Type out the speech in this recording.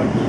আর কি